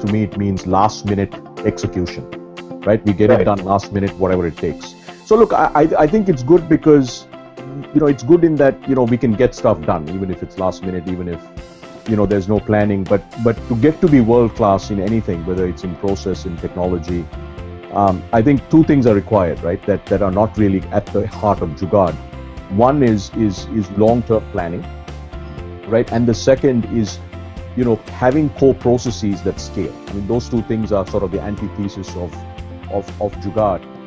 to me it means last minute execution, right? We get Right. it done last minute, whatever it takes. So look, I, I I think it's good because you know it's good in that you know we can get stuff done even if it's last minute, even if you know there's no planning. But but to get to be world class in anything, whether it's in process, in technology, um, I think two things are required, right? That that are not really at the heart of jugaad One is is is long-term planning, right? And the second is, you know, having core processes that scale. I mean, those two things are sort of the antithesis of of of Jugaad.